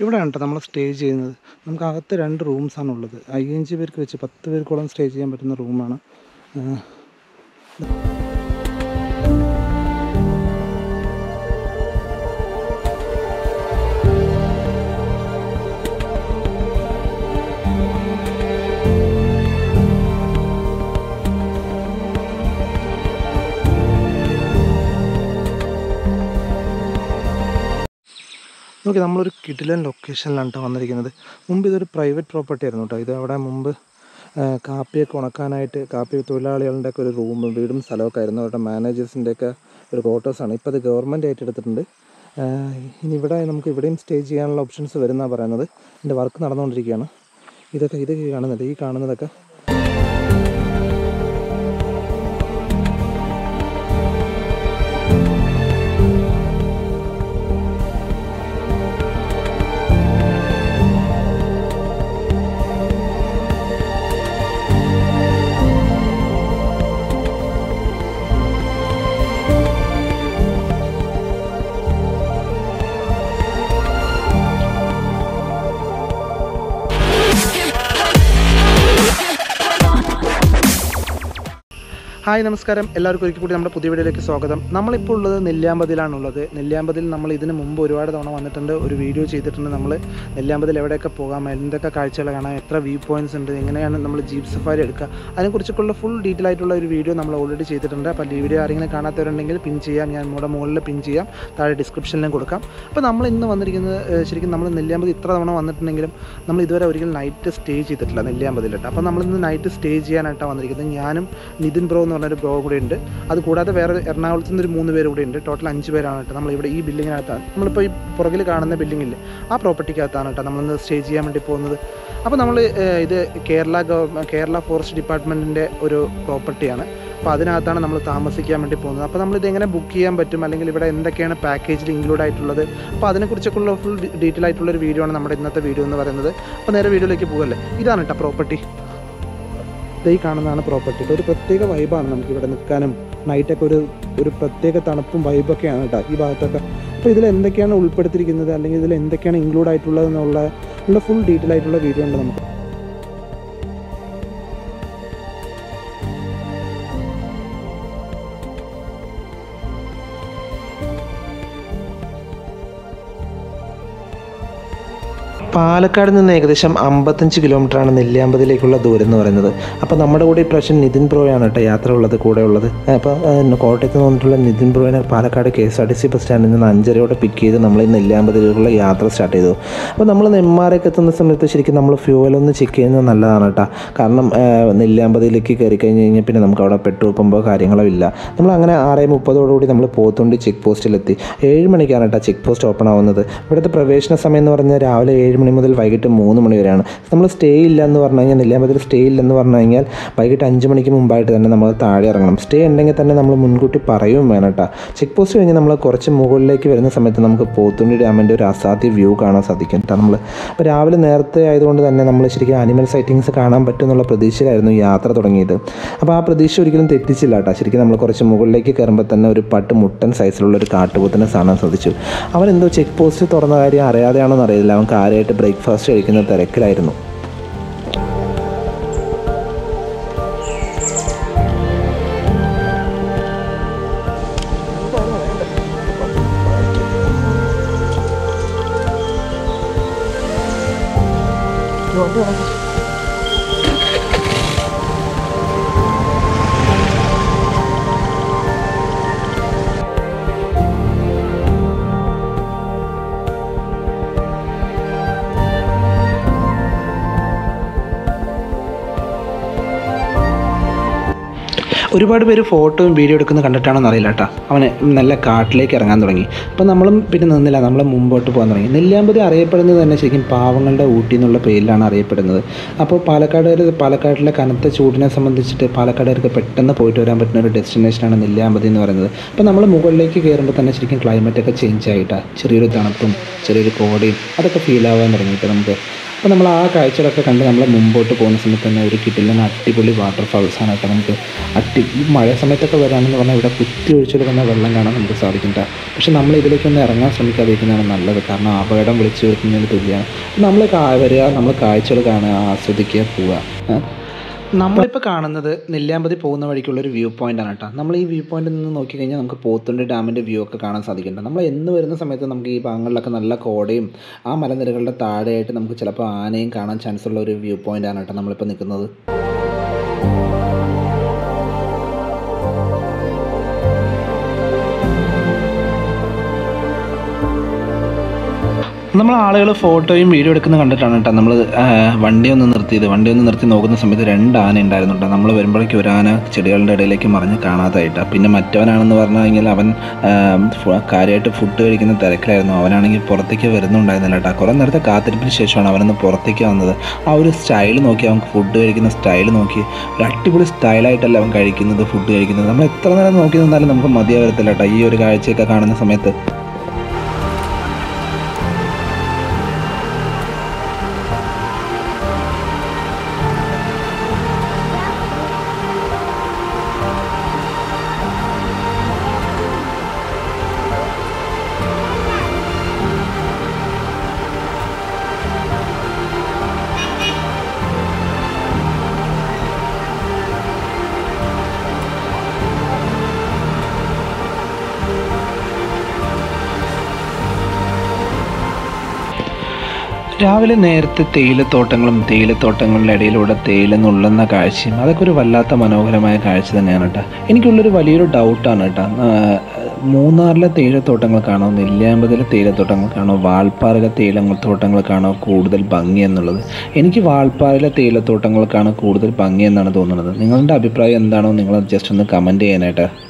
ഇവിടെയാണ് കേട്ടോ നമ്മൾ സ്റ്റേ ചെയ്യുന്നത്. നമുക്ക് അകത്ത് രണ്ട് റൂംസാണ് ഉള്ളത് അയ്യഞ്ച് പേർക്ക് വെച്ച് പത്ത് പേർക്കോളം സ്റ്റേ ചെയ്യാൻ പറ്റുന്ന റൂമാണ് നോക്കി നമ്മളൊരു കിടിലൻ ലൊക്കേഷനിലാണ് കേട്ടോ വന്നിരിക്കുന്നത്. മുമ്പ് ഇതൊരു പ്രൈവറ്റ് പ്രോപ്പർട്ടി ആയിരുന്നു കേട്ടോ ഇത് അവിടെ മുമ്പ് കാപ്പിയൊക്കെ ഉണക്കാനായിട്ട് കാപ്പി തൊഴിലാളികളുടെ ഒക്കെ ഒരു റൂമും വീടും സ്ഥലമൊക്കെ ആയിരുന്നു. അവരുടെ മാനേജേഴ്സിന്റെ ഒക്കെ ഒരു ക്വാർട്ടേഴ്സാണ് ഇപ്പോൾ അത് ഗവൺമെന്റ് ഏറ്റെടുത്തിട്ടുണ്ട് ഇനി ഇവിടെ നമുക്ക് ഇവിടെയും സ്റ്റേ ചെയ്യാനുള്ള ഓപ്ഷൻസ് വരുന്നതാണ് പറയുന്നത്. എന്റെ വർക്ക് നടന്നുകൊണ്ടിരിക്കുകയാണ്. ഇതൊക്കെ ഇതൊക്കെ കാണുന്നുണ്ട് ഈ കാണുന്നതൊക്കെ ഹായ് നമസ്കാരം. എല്ലാവർക്കും ഒരിക്കൽ കൂടി നമ്മുടെ പുതിയ വീഡിയോയിലേക്ക് സ്വാഗതം. നമ്മളിപ്പോൾ ഉള്ളത് നെല്ലിയാമ്പതിയിലാണുള്ളത് നെല്ലിയാമ്പതിൽ നമ്മൾ ഇതിന് മുമ്പ് ഒരുപാട് തവണ വന്നിട്ടുണ്ട് ഒരു വീഡിയോ ചെയ്തിട്ടുണ്ട് നമ്മൾ നെല്ലിയാമ്പതിൽ എവിടെയൊക്കെ പോകാം എന്തൊക്കെ കാഴ്ചകൾ കാണാം എത്ര വ്യൂ പോയിന്റ്സ് ഉണ്ട് എങ്ങനെയാണ് നമ്മൾ ജീപ്പ് സഫാരി എടുക്കുക അതിനെക്കുറിച്ചൊക്കെയുള്ള ഫുൾ ഡീറ്റെയിൽ ആയിട്ടുള്ള ഒരു വീഡിയോ നമ്മൾ ഓൾറെഡി ചെയ്തിട്ടുണ്ട്. അപ്പോൾ ഈ വീഡിയോ ആരെങ്കിലും കാണാത്തവരുണ്ടെങ്കിൽ പിൻ ചെയ്യാം. ഞാൻ നമ്മുടെ മുകളിൽ പിൻ ചെയ്യാം. താഴെ ഡിസ്ക്രിപ്ഷനിലും കൊടുക്കാം. അപ്പോൾ നമ്മൾ ഇന്ന് വന്നിരിക്കുന്നത് ശരിക്കും നമ്മൾ നെല്ലിയാമ്പതി ഇത്ര തവണ വന്നിട്ടുണ്ടെങ്കിലും നമ്മൾ ഇതുവരെ ഒരിക്കലും നൈറ്റ് സ്റ്റേ ചെയ്തിട്ടില്ല നെല്ലിയാമ്പതിലിട്ട് അപ്പോൾ നമ്മളിന്ന് നൈറ്റ് സ്റ്റേ ചെയ്യാനായിട്ടാണ് വന്നിരിക്കുന്നത്. ഞാനും നിതിൻ ബ്രോ എന്ന് പറഞ്ഞൊരു ബ്രോ കൂടെ ഉണ്ട് അത് കൂടാതെ വേറെ എറണാകുളത്ത് നിന്ന് ഒരു മൂന്ന് പേര് കൂടെ ഉണ്ട് ടോട്ടൽ അഞ്ച് പേരാണ് കേട്ടോ നമ്മളിവിടെ ഈ ബിൽഡിങ്ങിനകത്താണ്. നമ്മളിപ്പോൾ ഈ പുറകിൽ കാണുന്ന ബിൽഡിങ്ങില്ലേ ആ പ്രോപ്പർട്ടിക്കകത്താണ് കേട്ടോ നമ്മളിന്ന് സ്റ്റേ ചെയ്യാൻ വേണ്ടി പോകുന്നത്. അപ്പോൾ നമ്മൾ ഇത് കേരള കേരള ഫോറസ്റ്റ് ഡിപ്പാർട്ട്മെന്റിന്റെ ഒരു പ്രോപ്പർട്ടിയാണ്. അപ്പോൾ അതിനകത്താണ് നമ്മൾ താമസിക്കാൻ വേണ്ടി പോകുന്നത്. അപ്പോൾ നമ്മളിത് എങ്ങനെ ബുക്ക് ചെയ്യാൻ പറ്റും? അല്ലെങ്കിൽ ഇവിടെ എന്തൊക്കെയാണ് പാക്കേജിൽ ഇൻക്ലൂഡ് ആയിട്ടുള്ളത്? അപ്പോൾ അതിനെക്കുറിച്ചൊക്കെയുള്ള ഫുൾ ഡീറ്റെയിൽ ആയിട്ടുള്ള ഒരു വീഡിയോ ആണ് നമ്മുടെ ഇന്നത്തെ വീഡിയോ എന്ന് പറയുന്നത്. അപ്പോൾ നേരെ വീഡിയോയിലേക്ക് പോകല്ലേ? ഇതാണ് കേട്ടോ പ്രോപ്പർട്ടി ഈ കാണുന്നതാണ് പ്രോപ്പർട്ടി ഒരു പ്രത്യേക വൈബാണ് നമുക്ക് ഇവിടെ നിൽക്കാനും. നൈറ്റൊക്കെ ഒരു ഒരു പ്രത്യേക തണുപ്പും വൈബൊക്കെയാണ് കേട്ടോ ഈ ഭാഗത്തൊക്കെ. അപ്പോൾ ഇതിൽ എന്തൊക്കെയാണ് ഉൾപ്പെടുത്തിയിരിക്കുന്നത്? അല്ലെങ്കിൽ ഇതിൽ എന്തൊക്കെയാണ് ഇൻക്ലൂഡ് ആയിട്ടുള്ളത് എന്നുള്ള ഫുൾ ഡീറ്റെയിൽ ആയിട്ടുള്ള വീഡിയോ ഉണ്ട് നമുക്ക്. പാലക്കാട് നിന്ന് ഏകദേശം അമ്പത്തഞ്ച് കിലോമീറ്ററാണ് നെല്ലിയാമ്പതിലേക്കുള്ള ദൂരം എന്ന് പറയുന്നത്. അപ്പോൾ നമ്മുടെ കൂടെ ഇപ്രാവശ്യം നിതിൻ ബ്രോയാണ് കേട്ടോ യാത്ര ഉള്ളത് കൂടെ ഉള്ളത്. അപ്പോൾ കോട്ടയത്ത് നിന്ന് വന്നിട്ടുള്ള Nithin ബ്രോയിനെ Palakkad K S R T C bus സ്റ്റാൻഡിൽ നിന്ന് അഞ്ചരയോടെ പിക്ക് ചെയ്ത് നമ്മൾ ഈ നെല്ലിയാമ്പതിലേക്കുള്ള യാത്ര സ്റ്റാർട്ട് ചെയ്തു. അപ്പോൾ നമ്മൾ നെന്മാരൊക്കെ എത്തുന്ന സമയത്ത് ശരിക്കും നമ്മൾ ഫ്യൂവലൊന്ന് ചെക്ക് ചെയ്യുന്നത് നല്ലതാണ് കേട്ടോ. കാരണം നെല്ലിയാമ്പതിയിലേക്ക് കയറി കഴിഞ്ഞ് കഴിഞ്ഞാൽ പിന്നെ നമുക്ക് അവിടെ പെട്രോൾ പമ്പോ കാര്യങ്ങളോ ഇല്ല. നമ്മൾ അങ്ങനെ ആറ് മുപ്പതോടുകൂടി നമ്മൾ പോത്തുണ്ടി ചെക്ക് പോസ്റ്റിലെത്തി ഏഴ് മണിക്കാണ് കേട്ടോ ചെക്ക് പോസ്റ്റ് ഓപ്പൺ ആവുന്നത്. ഇവിടുത്തെ പ്രവേശന സമയം എന്ന് പറഞ്ഞാൽ രാവിലെ ഏഴ് മണി മുതൽ വൈകിട്ട് മൂന്ന് മണി വരെയാണ്. നമ്മൾ സ്റ്റേ ഇല്ല എന്ന് പറഞ്ഞു കഴിഞ്ഞാൽ നെല്ലിയാമ്പതിൽ സ്റ്റേ ഇല്ലെന്ന് പറഞ്ഞു കഴിഞ്ഞാൽ വൈകിട്ട് അഞ്ച് മണിക്ക് മുമ്പായിട്ട് തന്നെ നമ്മൾ താഴെ ഇറങ്ങണം. സ്റ്റേ ഉണ്ടെങ്കിൽ തന്നെ നമ്മൾ മുൻകൂട്ടി പറയും വേണം കേട്ടോ ചെക്ക് പോസ്റ്റ് കഴിഞ്ഞ് നമ്മൾ കുറച്ച് മുകളിലേക്ക് വരുന്ന സമയത്ത് നമുക്ക് പോത്തുണ്ടി ഡാമിന്റെ ഒരു അസാധ്യ വ്യൂ കാണാൻ സാധിക്കും കേട്ടോ നമ്മൾ അപ്പോൾ രാവിലെ നേരത്തെ ആയതുകൊണ്ട് തന്നെ നമ്മൾ ശരിക്കും ആനിമൽ സൈറ്റിങ്സ് കാണാൻ പറ്റും എന്നുള്ള പ്രതീക്ഷയിലായിരുന്നു യാത്ര തുടങ്ങിയത്. അപ്പോൾ ആ പ്രതീക്ഷ ഒരിക്കലും തെറ്റിച്ചില്ല കേട്ടോ ശരിക്കും നമ്മൾ കുറച്ച് മുകളിലേക്ക് കയറുമ്പോൾ തന്നെ ഒരു പട്ട് മുട്ടൻ സൈസിലുള്ള ഒരു കാട്ടുപോത്തിനെ കാണാൻ സാധിച്ചു. അവൻ എന്തോ ചെക്ക് പോസ്റ്റ് തുറന്ന കാര്യം അറിയാതെയാണോ എന്നറിയില്ല അവൻ കാര്യമായിട്ട് ബ്രേക്ക്ഫാസ്റ്റ് കഴിക്കുന്ന തിരക്കിലായിരുന്നു. ഒരുപാട് പേര് ഫോട്ടോയും വീഡിയോ എടുക്കുന്നത് കണ്ടിട്ടാണെന്ന് അറിയില്ല കേട്ടോ അവന് നല്ല കാട്ടിലേക്ക് ഇറങ്ങാൻ തുടങ്ങി. അപ്പോൾ നമ്മളും പിന്നെ നിന്നില്ല. നമ്മൾ മുമ്പോട്ട് പോകാൻ തുടങ്ങി. നെല്ലിയാമ്പതി അറിയപ്പെടുന്നത് തന്നെ ശരിക്കും പാവങ്ങളുടെ ഊട്ടി എന്നുള്ള പേരിലാണ് അറിയപ്പെടുന്നത്. അപ്പോൾ പാലക്കാട് പാലക്കാട്ടിലെ കനത്ത ചൂടിനെ സംബന്ധിച്ചിട്ട് പാലക്കാടുകാർക്ക് പെട്ടെന്ന് പോയിട്ട് വരാൻ പറ്റുന്ന ഒരു ഡെസ്റ്റിനേഷനാണ് നെല്ലിയാമ്പതി എന്ന് പറയുന്നത്. അപ്പോൾ നമ്മൾ മുകളിലേക്ക് കയറുമ്പോൾ തന്നെ ശരിക്കും ക്ലൈമറ്റൊക്കെ ചേഞ്ച് ആയിട്ടാണ് ചെറിയൊരു തണുപ്പും ചെറിയൊരു കോടയും അതൊക്കെ ഫീൽ ആവാൻ തുടങ്ങിയിട്ട് നമുക്ക്. അപ്പോൾ നമ്മൾ ആ കാഴ്ചകളൊക്കെ കണ്ട് നമ്മൾ മുമ്പോട്ട് പോകുന്ന സമയത്ത് തന്നെ ഒരു കിട്ടില്ല അടിപൊളി വാട്ടർഫാൾസാണ് കേട്ടോ നമുക്ക് അട്ടി ഈ മഴ സമയത്തൊക്കെ വരാമെന്ന് പറഞ്ഞാൽ ഇവിടെ കുത്തി ഒഴിച്ചെടുക്കുന്ന വെള്ളം കാണാൻ നമുക്ക് സാധിക്കില്ല പക്ഷേ നമ്മൾ ഇതിലേക്കൊന്ന് ഇറങ്ങാൻ ശ്രമിക്കാതിരിക്കുന്നതാണ് നല്ലത്. കാരണം അപകടം വിളിച്ചു വരുത്തുന്നതിന് തുല്യമാണ് നമ്മൾ വരിക നമ്മൾ കാഴ്ചകൾ കാണുക ആസ്വദിക്കുക പോവുക? നമ്മളിപ്പോൾ കാണുന്നത് നെല്ലിയാമ്പതി പോകുന്ന വഴിക്കുള്ള ഒരു വ്യൂ പോയിന്റ് ആണ് കേട്ടോ നമ്മൾ ഈ വ്യൂ പോയിന്റിൽ നിന്ന് നോക്കി കഴിഞ്ഞാൽ നമുക്ക് പോത്തുണ്ടി ഡാമിന്റെ വ്യൂ ഒക്കെ കാണാൻ സാധിക്കുന്നുണ്ട്. നമ്മൾ എന്ന് വരുന്ന സമയത്ത് നമുക്ക് ഈ ഭാഗങ്ങളിലൊക്കെ നല്ല കോടയും ആ മലനിരകളുടെ താഴെയായിട്ട് നമുക്ക് ചിലപ്പോൾ ആനയും കാണാൻ ചാൻസ് ഉള്ള ഒരു വ്യൂ പോയിന്റ് ആണ് കേട്ടോ നമ്മളിപ്പോൾ നിൽക്കുന്നത്. നമ്മൾ ആളുകൾ ഫോട്ടോയും വീഡിയോ എടുക്കുന്നത് കണ്ടിട്ടാണ് കേട്ടോ നമ്മൾ വണ്ടി ഒന്ന് നിർത്തിയത്. വണ്ടി ഒന്ന് നിർത്തി നോക്കുന്ന സമയത്ത് രണ്ട് ആന ഉണ്ടായിരുന്നു കേട്ടോ നമ്മൾ വരുമ്പോഴേക്കും ഒരു ആന ചെടികളുടെ ഇടയിലേക്ക് മറിഞ്ഞ് കാണാതായിട്ട്. പിന്നെ മറ്റവനാണെന്ന് പറഞ്ഞു കഴിഞ്ഞാൽ അവൻ കാര്യമായിട്ട് ഫുഡ് കഴിക്കുന്ന തിരക്കിലായിരുന്നു. അവനാണെങ്കിൽ പുറത്തേക്ക് വരുന്നുണ്ടായിരുന്നില്ല കേട്ടോ കുറേ നേരത്തെ കാത്തിരിപ്പിന് ശേഷമാണ് അവനൊന്ന് പുറത്തേക്ക് വന്നത്. ആ ഒരു സ്റ്റൈൽ നോക്കി അവൻ ഫുഡ് കഴിക്കുന്ന സ്റ്റൈൽ നോക്കി ഒരു അടിപൊളി സ്റ്റൈലായിട്ടല്ല അവൻ കഴിക്കുന്നത് ഫുഡ് കഴിക്കുന്നത്. നമ്മൾ എത്ര നേരം നോക്കി നിന്നാലും നമുക്ക് മതിയാവരത്തില്ല കേട്ടോ ഈ ഒരു കാഴ്ചയൊക്കെ കാണുന്ന സമയത്ത്. രാവിലെ നേരത്തെ തേയിലത്തോട്ടങ്ങളും തേയിലത്തോട്ടങ്ങളുടെ ഇടയിലൂടെ തേയില നുള്ളുന്ന കാഴ്ചയും അതൊക്കെ ഒരു വല്ലാത്ത മനോഹരമായ കാഴ്ച തന്നെയാണ് കേട്ടോ. എനിക്കുള്ളൊരു വലിയൊരു ഡൗട്ടാണ് കേട്ടോ. മൂന്നാറിലെ തേയിലത്തോട്ടങ്ങൾ കാണോ നെല്ലിയാമ്പതിലെ തേയിലത്തോട്ടങ്ങൾ കാണോ വാൾപ്പാറിലെ തേയിലത്തോട്ടങ്ങൾ കാണോ കൂടുതൽ ഭംഗി എന്നുള്ളത്? എനിക്ക് വാൾപ്പാറിലെ തേയിലത്തോട്ടങ്ങൾക്കാണ് കൂടുതൽ ഭംഗി എന്നാണ് തോന്നുന്നത്. നിങ്ങളുടെ അഭിപ്രായം എന്താണോ നിങ്ങൾ ജസ്റ്റ് ഒന്ന് കമന്റ് ചെയ്യാനായിട്ട്.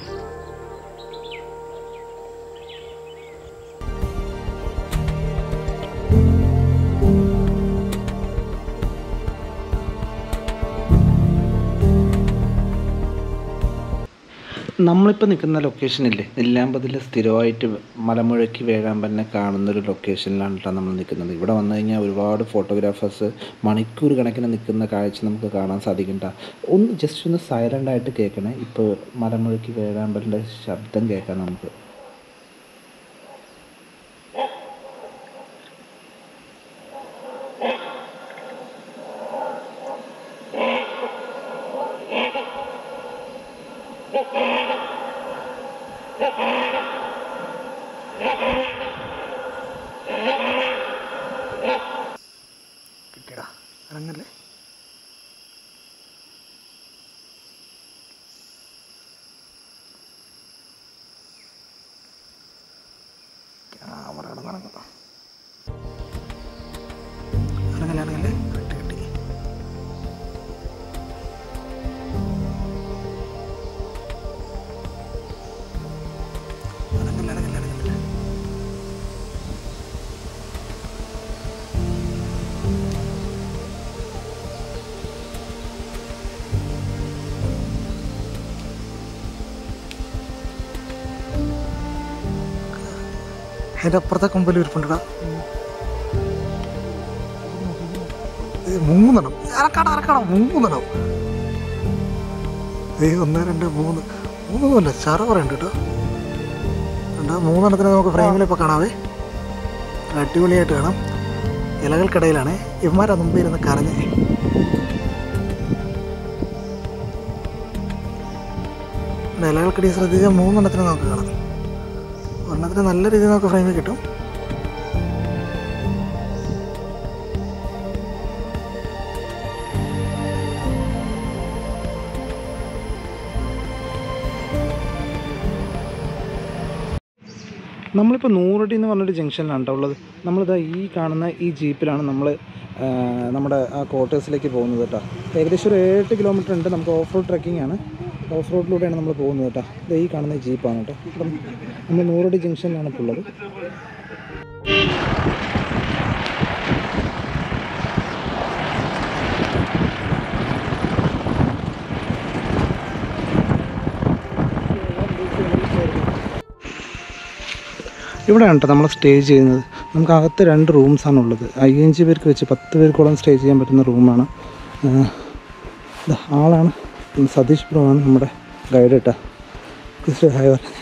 നമ്മളിപ്പോൾ നിൽക്കുന്ന ലൊക്കേഷനില്ലേ നെല്ലിയാമ്പതിൽ സ്ഥിരമായിട്ട് മലമുഴക്കി വേഴാമ്പലിനെ കാണുന്നൊരു ലൊക്കേഷനിലാണ് കേട്ടോ നമ്മൾ നിൽക്കുന്നത്. ഇവിടെ വന്നു കഴിഞ്ഞാൽ ഒരുപാട് ഫോട്ടോഗ്രാഫേഴ്സ് മണിക്കൂർ കണക്കിന് നിൽക്കുന്ന കാഴ്ച നമുക്ക് കാണാൻ സാധിക്കണ്ട ഒന്ന് ജസ്റ്റ് ഒന്ന് സൈലന്റ് ആയിട്ട് കേൾക്കണേ. ഇപ്പോൾ മലമുഴക്കി വേഴാമ്പലിന്റെ ശബ്ദം കേൾക്കാം നമുക്ക്. കിട്ടിയടാ ഇറങ്ങല്ലേ അതിന്റെ അപ്പുറത്തെ കൊമ്പൽ ഇരിപ്പുണ്ടടാ ഇത് മൂന്നെണ്ണം. ഇറക്കണം ഇറക്കണം മൂന്നെണ്ണം. ഏ ഒന്ന് രണ്ട് മൂന്ന്. മൂന്നൊന്നുമല്ല ചറ പറയുന്നുണ്ട് കേട്ടോ. രണ്ട് മൂന്നെണ്ണത്തിന് നമുക്ക് ഫ്രെയിമിൽ ഇപ്പോൾ കാണാവേ. അടിപൊളിയായിട്ട് കാണാം. ഇലകൾക്കിടയിലാണ്. ഇവന്മാരാ മുമ്പ് ഇരുന്ന് കരഞ്ഞ്. ഇലകൾക്കിടയിൽ ശ്രദ്ധിച്ചാൽ മൂന്നെണ്ണത്തിന് നമുക്ക് കാണാം. ഒരെണ്ണത്തിന് നല്ല രീതിയിൽ നമുക്ക് ഫ്രെയിമിൽ കിട്ടും. നമ്മളിപ്പോൾ നൂറടി എന്ന് പറഞ്ഞൊരു ജംഗ്ഷനിലാണ് കേട്ടോ ഉള്ളത്. നമ്മളിതാ ഈ കാണുന്ന ഈ ജീപ്പിലാണ് നമ്മൾ നമ്മുടെ ആ ക്വാർട്ടേഴ്സിലേക്ക് പോകുന്നത് കേട്ടോ ഏകദേശം ഒരു എട്ട് കിലോമീറ്റർ ഉണ്ട്. നമുക്ക് ഓഫ് റോഡ് ട്രക്കിംഗ് ആണ്. ഓഫ് റോഡിലൂടെയാണ് നമ്മൾ പോകുന്നത് കേട്ടോ. ഇത് ഈ കാണുന്ന ജീപ്പാണ് കേട്ടോ. അപ്പം നമ്മൾ നൂറടി ജംഗ്ഷനിലാണ് ഇപ്പോൾ ഉള്ളത്. ഇവിടെയാണ് കേട്ടോ നമ്മൾ സ്റ്റേ ചെയ്യുന്നത്. നമുക്ക് അകത്ത് രണ്ട് റൂംസാണ് ഉള്ളത്. അയ്യഞ്ച് പേർക്ക് വെച്ച് പത്ത് പേർക്കോളം സ്റ്റേ ചെയ്യാൻ പറ്റുന്ന റൂമാണ് ആളാണ്. സതീഷ് ബ്രോ ആണ് നമ്മുടെ ഗൈഡ് കേട്ടോ ഹായ് പറഞ്ഞു.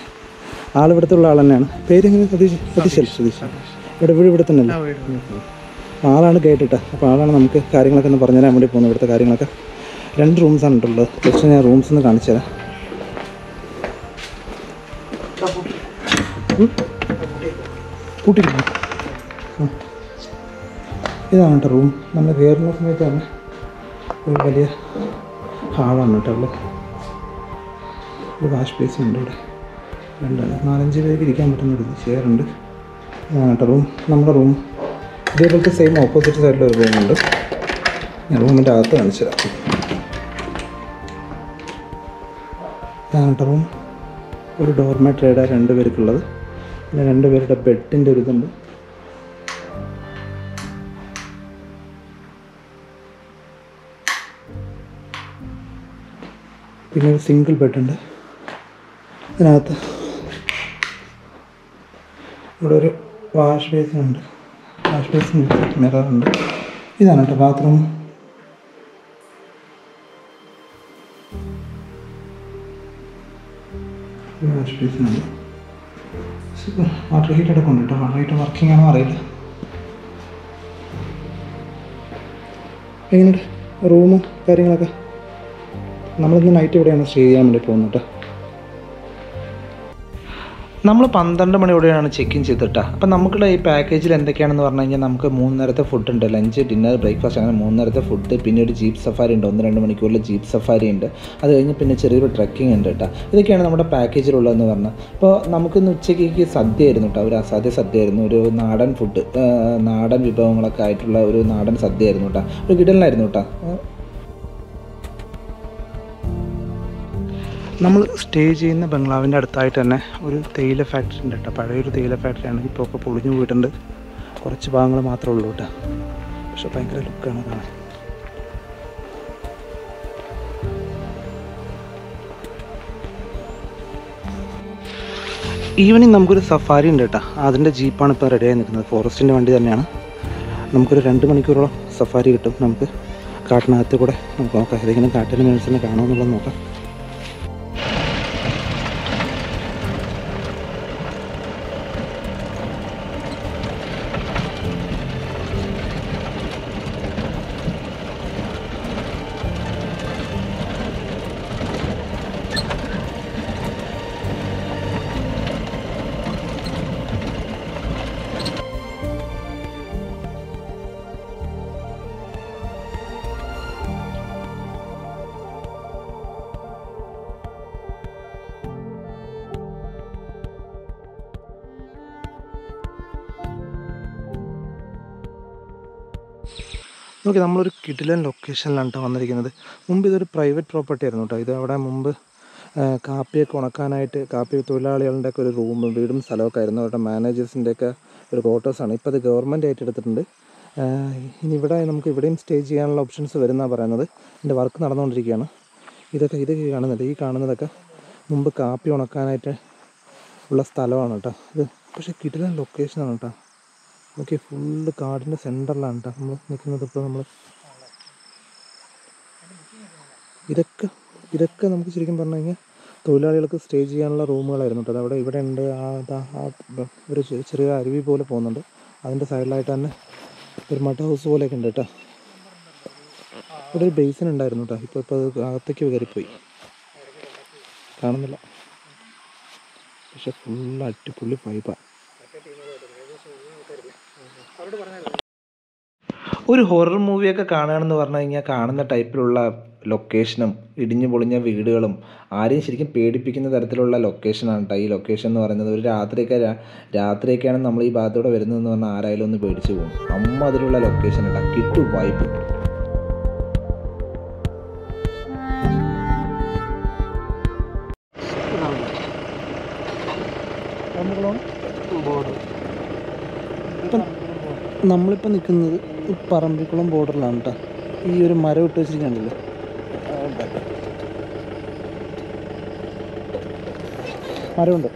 ആളിവിടുത്തെ ഉള്ള ആൾ തന്നെയാണ്. പേരെങ്ങനെ സതീഷ്? സതീഷ് അല്ലേ? സതീഷ് ഇവിടെ വീട് ഇവിടെ തന്നെ അല്ലേ ആളാണ് കേട്ടോ അപ്പോൾ ആളാണ് നമുക്ക് കാര്യങ്ങളൊക്കെ ഒന്ന് പറഞ്ഞുതരാൻ വേണ്ടി പോകുന്നത് ഇവിടുത്തെ കാര്യങ്ങളൊക്കെ. രണ്ട് റൂംസ് റൂംസാണ് ഉള്ളത് ജസ്റ്റ് ഞാൻ റൂംസ് ഒന്ന് കാണിച്ചു തരാം. ഉം? പൂട്ടിയിരിക്കുന്നു ഇതാണ് കേട്ടോ റൂം നമ്മൾ കയറുന്ന സമയത്താണ് ഒരു വലിയ ഹാളാണ് കേട്ടോ. ഉള്ളത് ഒരു വാഷ് ബേസിൻ ഉണ്ട് ഇവിടെ. രണ്ട് നാലഞ്ച് പേർക്ക് ഇരിക്കാൻ പറ്റുന്ന ഒരു ഇതാണ് കേട്ടോ റൂം നമ്മുടെ റൂം ഇതേപോലത്തെ സെയിം ഓപ്പോസിറ്റ് സൈഡിലൊരു റൂമുണ്ട് ഞാൻ റൂമിന്റെ അകത്ത് കാണിച്ചു തരാം. കേട്ടോ റൂം ഒരു ഡോർമെട്രിയുടെ രണ്ട് പേർക്കുള്ളത്. പിന്നെ രണ്ട് പേരുടെ ബെഡിന്റെ ഒരു ഇതുണ്ട്. പിന്നെ ഒരു സിംഗിൾ ബെഡുണ്ട് അതിനകത്ത് ഇവിടെ ഒരു വാഷ് ബേസിൻ ഉണ്ട്. വാഷ് ബേസിൻ മിററുണ്ട് ഇതാണ് കേട്ടോ ബാത്റൂം വാഷ് ബേസിനുണ്ട് വാട്ടർ ഹീറ്റർ ഒക്കെ ഉണ്ട് കേട്ടോ. വാട്ടർ ഹീറ്റർ വർക്കിംഗ് ആണോ അറിയില്ല. എങ്ങനെയുണ്ട്? റൂമും കാര്യങ്ങളൊക്കെ? നമ്മളിന്ന് നൈറ്റ് എവിടെയാണ് സ്റ്റേ ചെയ്യാൻ വേണ്ടി പോകുന്നത് നമ്മൾ പന്ത്രണ്ട് മണിയോടെയാണ് ചെക്ക് ഇൻ ചെയ്തിട്ടാ അപ്പം നമുക്കുള്ള ഈ പാക്കേജിൽ എന്തൊക്കെയാണെന്ന് പറഞ്ഞു കഴിഞ്ഞാൽ നമുക്ക് മൂന്ന് നേരത്തെ ഫുഡ് ഉണ്ട് ലഞ്ച് ഡിന്നർ ബ്രേക്ക്ഫാസ്റ്റ് അങ്ങനെ മൂന്ന് നേരത്തെ ഫുഡ് പിന്നെ ഒരു ജീപ്പ് സഫാരി ഉണ്ട് ഒന്ന് രണ്ട് മണിക്കൂറിൽ ജീപ്പ് സഫാരി ഉണ്ട്. അത് കഴിഞ്ഞ് പിന്നെ ചെറിയൊരു ട്രക്കിംഗ് ഉണ്ട് കേട്ടോ ഇതൊക്കെയാണ് നമ്മുടെ പാക്കേജിലുള്ളതെന്ന് പറഞ്ഞാൽ അപ്പോൾ നമുക്കിന്ന് ഉച്ചയ്ക്ക് സദ്യ ആയിരുന്നു കേട്ടോ ഒരു അസാധ്യ സദ്യ ആയിരുന്നു ഒരു നാടൻ ഫുഡ് നാടൻ വിഭവങ്ങളൊക്കെ ആയിട്ടുള്ള ഒരു നാടൻ സദ്യ ആയിരുന്നു കേട്ടോ ഒരു കിടലിനായിരുന്നു കേട്ടോ നമ്മൾ സ്റ്റേ ചെയ്യുന്ന ബംഗ്ലാവിന്റെ അടുത്തായിട്ട് തന്നെ ഒരു തേയില ഫാക്ടറി ഉണ്ട് കേട്ടോ. പഴയൊരു തേയില ഫാക്ടറിയാണ് ഇപ്പോൾ ഒക്കെ പൊളിഞ്ഞു പോയിട്ടുണ്ട്. കുറച്ച് ഭാഗങ്ങൾ മാത്രമേ ഉള്ളൂ കേട്ടോ. പക്ഷെ ഭയങ്കര ലുക്കാണ് കാണാൻ. ഈവനിങ് നമുക്കൊരു സഫാരി ഉണ്ട് കേട്ടോ. അതിന്റെ ജീപ്പാണ് ഇപ്പോൾ റെഡിയായി നിൽക്കുന്നത്. ഫോറസ്റ്റിന്റെ വണ്ടി തന്നെയാണ്. നമുക്കൊരു രണ്ട് മണിക്കൂറോളം സഫാരി കിട്ടും. നമുക്ക് കാട്ടിനകത്ത് കൂടെ നമുക്ക് നോക്കാം. ഏതെങ്കിലും കാട്ടിന്റെ മേൽസിനെ കാണാമെന്നുള്ളത് നോക്കാം. നോക്കി നമ്മളൊരു കിടിലൻ ലൊക്കേഷനിലാണ് കേട്ടോ വന്നിരിക്കുന്നത്. മുമ്പ് ഇതൊരു പ്രൈവറ്റ് പ്രോപ്പർട്ടി ആയിരുന്നു കേട്ടോ ഇത് അവിടെ മുമ്പ് കാപ്പിയൊക്കെ ഉണക്കാനായിട്ട് കാപ്പി തൊഴിലാളികളുടെ ഒക്കെ ഒരു റൂമും വീടും സ്ഥലമൊക്കെ ആയിരുന്നു. അവരുടെ മാനേജേഴ്സിന്റെ ഒക്കെ ഒരു ക്വാർട്ടേഴ്സാണ് ഇപ്പോൾ അത് ഗവൺമെന്റ് ആയിട്ട് എടുത്തിട്ടുണ്ട്. ഇനി ഇവിടെ നമുക്ക് ഇവിടെയും സ്റ്റേ ചെയ്യാനുള്ള ഓപ്ഷൻസ് വരുന്നതാണ് പറയുന്നത്. എന്റെ വർക്ക് നടന്നുകൊണ്ടിരിക്കുകയാണ്. ഇതൊക്കെ ഇതൊക്കെ കാണുന്നുണ്ട് ഈ കാണുന്നതൊക്കെ മുമ്പ് കാപ്പി ഉണക്കാനായിട്ട് ഉള്ള സ്ഥലമാണ് കേട്ടോ ഇത് പക്ഷേ കിടിലൻ ലൊക്കേഷനാണ് കേട്ടോ നോക്കി ഫുള്ള് കാടിന്റെ സെന്ററിലാണ് കേട്ടോ നമ്മൾ നിൽക്കുന്നത് ഇപ്പോൾ നമ്മൾ ഇതൊക്കെ ഇതൊക്കെ നമുക്ക് ശരിക്കും പറഞ്ഞു കഴിഞ്ഞാൽ തൊഴിലാളികൾക്ക് സ്റ്റേ ചെയ്യാനുള്ള റൂമുകളായിരുന്നു കേട്ടോ അതവിടെ ഇവിടെ ഉണ്ട്. ആ ആ ഒരു ചെറിയ അരുവി പോലെ പോകുന്നുണ്ട്. അതിന്റെ സൈഡിലായിട്ട് തന്നെ ഒരു മട്ട ഹൗസ് പോലെയൊക്കെ ഉണ്ട് കേട്ടോ ഇവിടെ ഒരു ബേസിൻ ഉണ്ടായിരുന്നു കേട്ടോ ഇപ്പോൾ ഇപ്പോൾ അത് അകത്തേക്ക് കയറിപ്പോയി. കാണുന്നില്ല. പക്ഷെ ഫുൾ അടിപൊളി പൈപ്പാണ് ഒരു ഹൊറർ മൂവിയൊക്കെ കാണുകയാണെന്ന് പറഞ്ഞു കഴിഞ്ഞാൽ കാണുന്ന ടൈപ്പിലുള്ള ലൊക്കേഷനും ഇടിഞ്ഞു പൊളിഞ്ഞ വീടുകളും ആരെയും ശരിക്കും പേടിപ്പിക്കുന്ന തരത്തിലുള്ള ലൊക്കേഷനാണ് ഈ ലൊക്കേഷൻ എന്ന് പറയുന്നത് ഒരു രാത്രിയൊക്കെ രാത്രിയൊക്കെയാണ് നമ്മൾ ഈ ഭാഗത്തൂടെ വരുന്നതെന്ന് പറഞ്ഞാൽ ആരായാലും ഒന്ന് പേടിച്ചു പോകും. അമ്മ അതിലുള്ള ലൊക്കേഷൻ കേട്ടോ കിട്ടു വൈബ് നമ്മളിപ്പോൾ നിൽക്കുന്നത് പറമ്പിക്കുളം ബോർഡറിലാണ് കേട്ടോ ഈ ഒരു മരം ഇട്ട് വെച്ചിരിക്കണ്ടല്ലോ മരമുണ്ട്.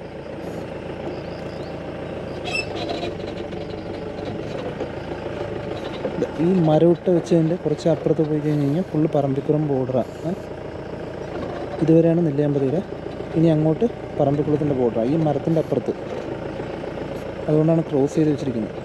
ഈ മരവിട്ട വെച്ചതിന്റെ കുറച്ച് അപ്പുറത്ത് പോയി കഴിഞ്ഞ് കഴിഞ്ഞാൽ ഫുള്ള് പറമ്പിക്കുളം ബോർഡറാണ് ഇതുവരെയാണ് നെല്ലിയാമ്പതിയുടെ. ഇനി അങ്ങോട്ട് പറമ്പിക്കുളത്തിന്റെ ബോർഡറാണ് ഈ മരത്തിന്റെ അപ്പുറത്ത്. അതുകൊണ്ടാണ് ക്രോസ് ചെയ്ത് വെച്ചിരിക്കുന്നത്.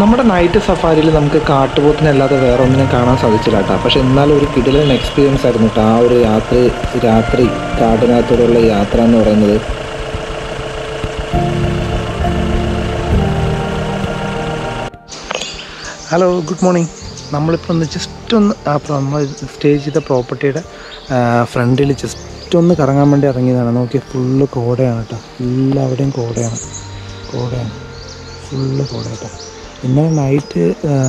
നമ്മുടെ നൈറ്റ് സഫാരിയിൽ നമുക്ക് കാട്ടുപോത്തിനെ അല്ലാതെ വേറെ ഒന്നിനും കാണാൻ സാധിച്ചില്ല കേട്ടോ പക്ഷെ എന്നാലും ഒരു കിടിലൻ എക്സ്പീരിയൻസ് ആയിരുന്നു കേട്ടോ ആ ഒരു യാത്ര രാത്രി കാടിനകത്തോടുള്ള യാത്ര എന്ന് പറയുന്നത്. ഹലോ ഗുഡ് മോർണിംഗ് നമ്മളിപ്പോൾ ഒന്ന് ജസ്റ്റ് ഒന്ന് അപ്പോൾ നമ്മൾ സ്റ്റേ ചെയ്ത പ്രോപ്പർട്ടിയുടെ ഫ്രണ്ടിൽ ജസ്റ്റ് ഒന്ന് കറങ്ങാൻ വേണ്ടി ഇറങ്ങിയതാണ്. നോക്കി ഫുള്ള് കോടയാണ് കേട്ടോ എല്ലാവിടെയും കോടയാണ്. കോടയാണ്. ഫുള്ള് കോട കേട്ടോ ഇന്നലെ നൈറ്റ്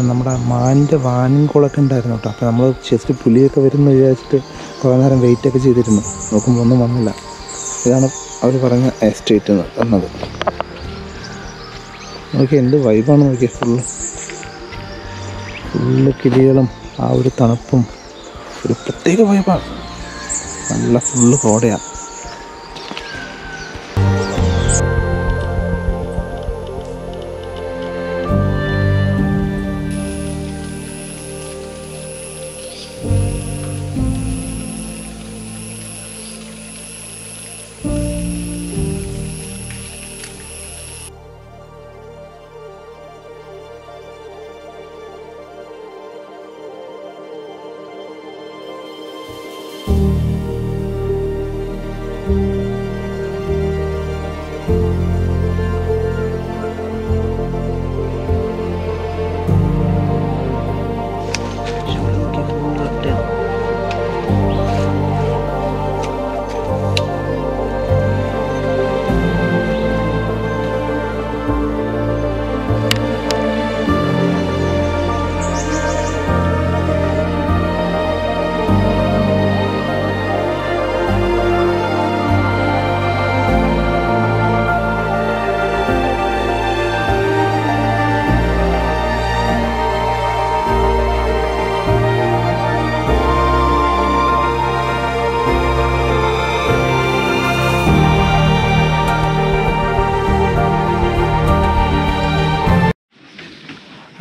നമ്മുടെ മാനിന്റെ വാനിൻകുളമൊക്കെ ഉണ്ടായിരുന്നു കേട്ടോ. അപ്പോൾ നമ്മൾ ജസ്റ്റ് പുലിയൊക്കെ വരുമെന്ന് വിചാരിച്ചിട്ട് കുറേ നേരം വെയിറ്റ് ഒക്കെ ചെയ്തിരുന്നു. നോക്കുമ്പോൾ ഒന്നും വന്നില്ല. ഇതാണ് അവർ പറഞ്ഞ എസ്റ്റേറ്റ് എന്നത് നോക്കി എന്ത് വൈബാണ് നോക്കിയത് ഫുള്ള് ഫുള്ള് കിളികളും ആ ഒരു തണുപ്പും. ഒരു പ്രത്യേക വൈബാണ് നല്ല ഫുള്ള് കോടയാണ്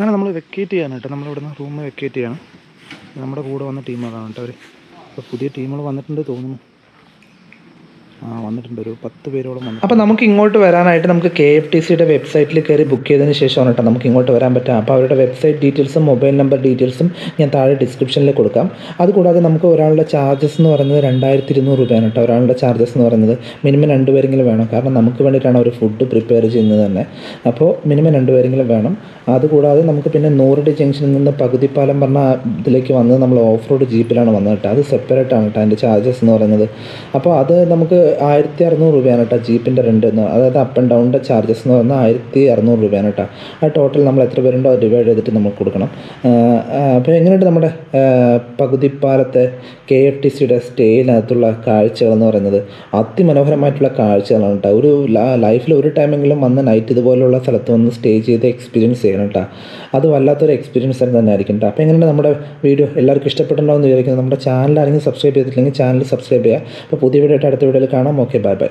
അങ്ങനെ നമ്മൾ വെക്കേറ്റ് ചെയ്യാണ് കേട്ടോ. നമ്മൾ ഇവിടുന്ന് റൂം വെക്കേറ്റ് ചെയ്യണം. നമ്മുടെ കൂടെ വന്ന ടീമുകളാണ് കേട്ടോ അവർ പുതിയ ടീമുകൾ വന്നിട്ടുണ്ട് തോന്നുന്നു. വന്നിട്ടുണ്ട്. ഒരു പത്ത് പേരോളം വന്നു അപ്പോൾ നമുക്ക് ഇങ്ങോട്ട് വരാനായിട്ട് നമുക്ക് കെ എഫ് ടി സിയുടെ വെബ്സൈറ്റിൽ കയറി ബുക്ക് ചെയ്തതിന് ശേഷമാണ് കേട്ടോ നമുക്ക് ഇങ്ങോട്ട് വരാൻ പറ്റുക. അപ്പോൾ അവരുടെ വെബ്സൈറ്റ് ഡീറ്റെയിൽസും മൊബൈൽ നമ്പർ ഡീറ്റെയിൽസും ഞാൻ താഴെ ഡിസ്ക്രിപ്ഷനിൽ കൊടുക്കാം. അതുകൂടാതെ നമുക്ക് ഒരാളുടെ ചാർജസ് എന്ന് പറയുന്നത് രണ്ടായിരത്തി ഇരുന്നൂറ് രൂപയാണ് കേട്ടോ. ഒരാളുടെ ചാർജസ് എന്ന് പറയുന്നത് മിനിമം രണ്ട് പേരെങ്കിലും വേണം. കാരണം നമുക്ക് വേണ്ടിയിട്ടാണ് ഒരു ഫുഡ് പ്രിപ്പയർ ചെയ്യുന്നത് തന്നെ. അപ്പോൾ മിനിമം രണ്ട് പേരെങ്കിലും വേണം. അതുകൂടാതെ നമുക്ക് പിന്നെ നൂറടി ജംഗ്ഷനിൽ നിന്ന് പകുതിപ്പാലം പറഞ്ഞ ഇതിലേക്ക് വന്നത് നമ്മൾ ഓഫ് റോഡ് ജീപ്പിലാണ് വന്നത് കേട്ടോ. അത് സെപ്പറേറ്റ് ആണ് കേട്ടോ അതിന്റെ ചാർജസ് എന്ന് പറയുന്നത്. അപ്പോൾ അത് നമുക്ക് ആയിരത്തി അറുന്നൂറ് രൂപയാണ് കേട്ടോ ജീപ്പിന്റെ റെന്റ് എന്ന്. അതായത് അപ്പ് ആൻഡ് ഡൗണിന്റെ ചാർജസ് എന്ന് പറഞ്ഞാൽ ആയിരത്തി അറുന്നൂറ് രൂപയാണ് കേട്ടോ. ആ ടോട്ടൽ നമ്മൾ എത്ര പേരുണ്ടോ ഡിവൈഡ് ചെയ്തിട്ട് നമ്മൾ കൊടുക്കണം. അപ്പോൾ എങ്ങനെയുണ്ട് നമ്മുടെ പകുതിപ്പാലത്തെ കെ എഫ് ടി സിയുടെ സ്റ്റേയിനകത്തുള്ള കാഴ്ചകളെന്ന് പറയുന്നത്? അതിമനോഹരമായിട്ടുള്ള കാഴ്ചകളാണ് കേട്ടോ. ഒരു ലൈഫിൽ ഒരു ടൈമെങ്കിലും വന്ന് നൈറ്റ് ഇതുപോലുള്ള സ്ഥലത്ത് വന്ന് സ്റ്റേ ചെയ്ത് എക്സ്പീരിയൻസ് ചെയ്യണം കേട്ടോ. അത് വല്ലാത്തൊരു എക്സ്പീരിയൻസ് തന്നെ ആയിരിക്കും കേട്ടോ. അപ്പോൾ എങ്ങനെയാണ് നമ്മുടെ വീഡിയോ എല്ലാവർക്കും ഇഷ്ടപ്പെട്ടുണ്ടോ എന്ന് വിചാരിക്കുന്നത് നമ്മുടെ ചാനൽ ആരെങ്കിലും സബ്സ്ക്രൈബ് ചെയ്തിട്ടില്ലെങ്കിൽ ചാനൽ സബ്സ്ക്രൈബ് ചെയ്യുക. അപ്പോൾ പുതിയ വീഡിയോ അടുത്ത വീഡിയോയിൽ കാണാം ഓക്കെ ബൈ ബൈ